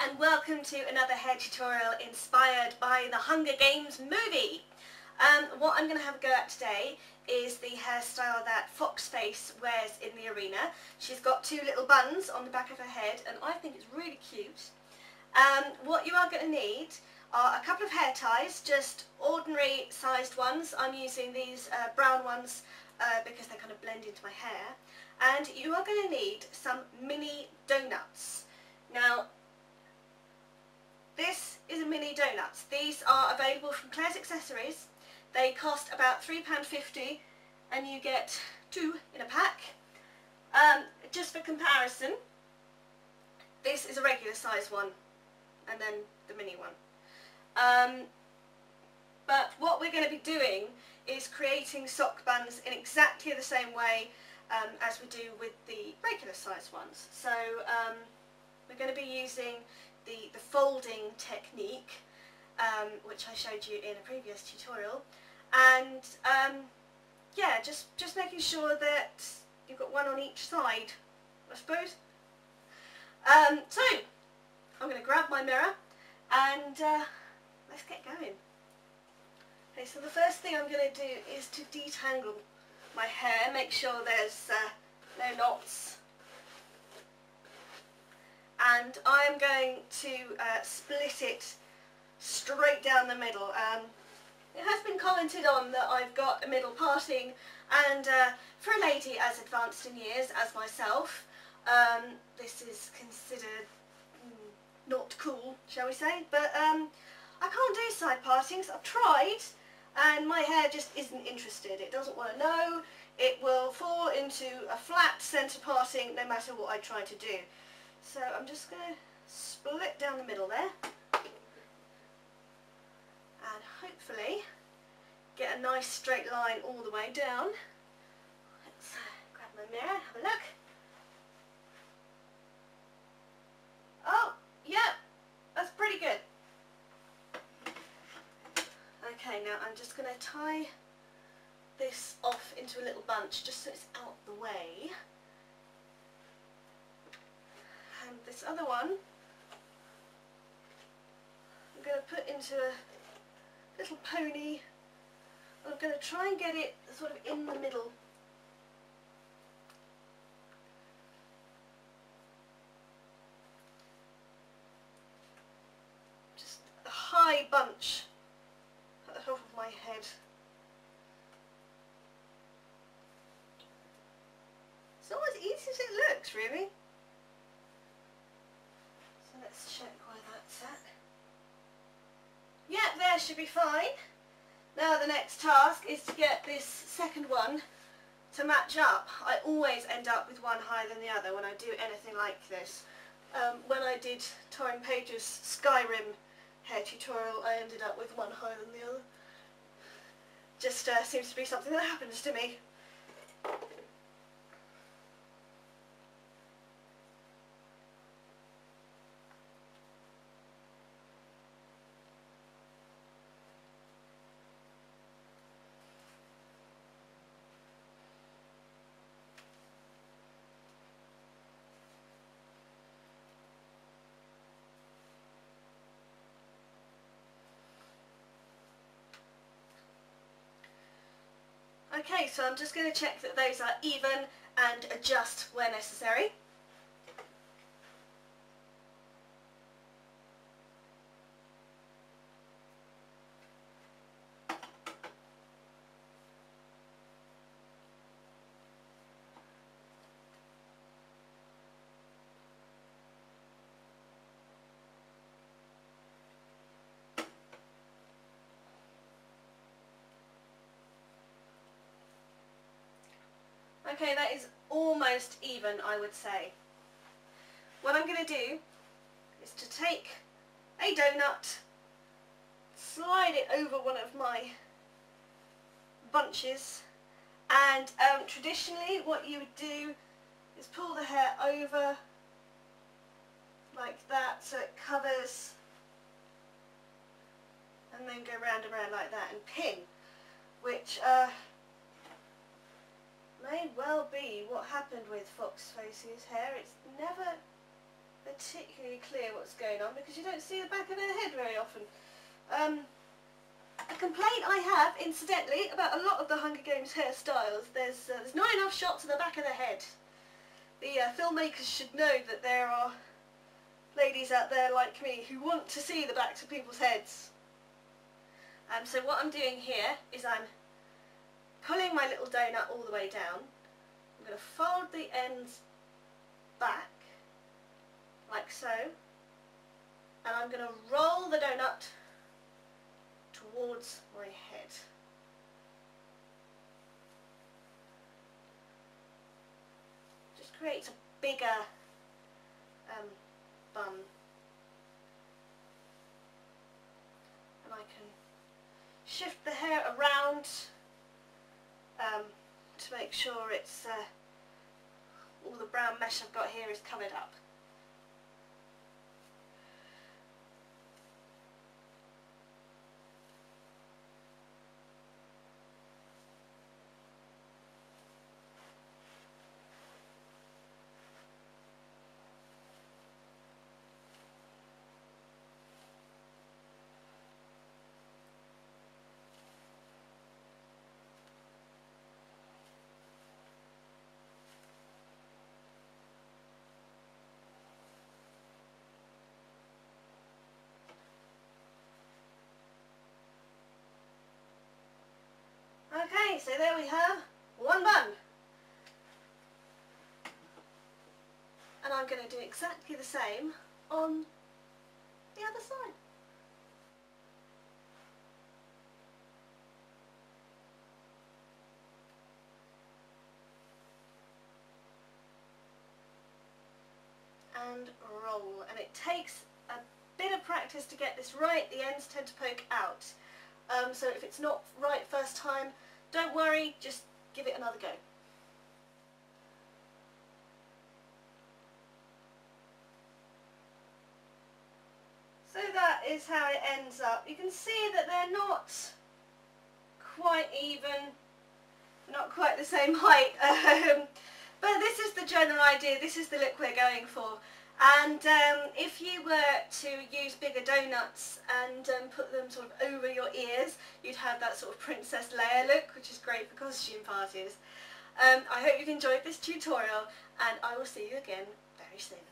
and welcome to another hair tutorial inspired by the Hunger Games movie. Um, what I'm going to have a go at today is the hairstyle that Foxface wears in the arena. She's got two little buns on the back of her head and I think it's really cute. Um, what you are going to need are a couple of hair ties, just ordinary sized ones. I'm using these uh, brown ones uh, because they kind of blend into my hair. And you are going to need some mini donuts. Now, this is a mini donuts. These are available from Claire's Accessories. They cost about £3.50 and you get two in a pack. Um, just for comparison, this is a regular size one and then the mini one. Um, but what we're going to be doing is creating sock buns in exactly the same way um, as we do with the regular size ones. So um, we're going to be using the, the folding technique, um, which I showed you in a previous tutorial. And um, yeah, just, just making sure that you've got one on each side, I suppose. Um, so, I'm going to grab my mirror and uh, let's get going. Okay, so the first thing I'm going to do is to detangle my hair, make sure there's uh, no knots and I'm going to uh, split it straight down the middle. Um, it has been commented on that I've got a middle parting and uh, for a lady as advanced in years as myself um, this is considered mm, not cool shall we say? But um, I can't do side partings. I've tried and my hair just isn't interested. It doesn't want to know. It will fall into a flat centre parting no matter what I try to do so I'm just going to split down the middle there and hopefully get a nice straight line all the way down. Let's uh, grab my mirror, have a look. Oh, yeah, that's pretty good. Okay, now I'm just going to tie this off into a little bunch just so it's out the way and this other one I'm going to put into a little pony. I'm going to try and get it sort of in the middle. Just a high bunch at the top of my head. It's not as easy as it looks really. Check why that's at. Yeah, there should be fine. Now the next task is to get this second one to match up. I always end up with one higher than the other when I do anything like this. Um, when I did Torrin Page's Skyrim hair tutorial I ended up with one higher than the other. Just uh, seems to be something that happens to me. Okay, so I'm just going to check that those are even and adjust where necessary. Okay, that is almost even, I would say. What I'm going to do is to take a donut, slide it over one of my bunches, and um, traditionally what you would do is pull the hair over like that so it covers and then go round and round like that and pin, which uh, may well be what happened with Fox Foxface's hair. It's never particularly clear what's going on because you don't see the back of their head very often. Um, a complaint I have, incidentally, about a lot of the Hunger Games hairstyles, there's, uh, there's not enough shots of the back of the head. The uh, filmmakers should know that there are ladies out there like me who want to see the backs of people's heads. Um, so what I'm doing here is I'm pulling my little donut all the way down. I'm going to fold the ends back, like so, and I'm going to roll the donut towards my head. Just creates a bigger um, bun. And I can shift the hair around um, to make sure it's uh, all the brown mesh I've got here is covered up. Okay, so there we have one bun. And I'm going to do exactly the same on the other side. And roll. And it takes a bit of practice to get this right. The ends tend to poke out. Um, so if it's not right first time, don't worry, just give it another go. So that is how it ends up. You can see that they're not quite even, not quite the same height. Um, but this is the general idea, this is the look we're going for. And um, if you were to use bigger donuts and um, put them sort of over your ears, you'd have that sort of Princess Leia look, which is great for costume parties. Um, I hope you've enjoyed this tutorial and I will see you again very soon.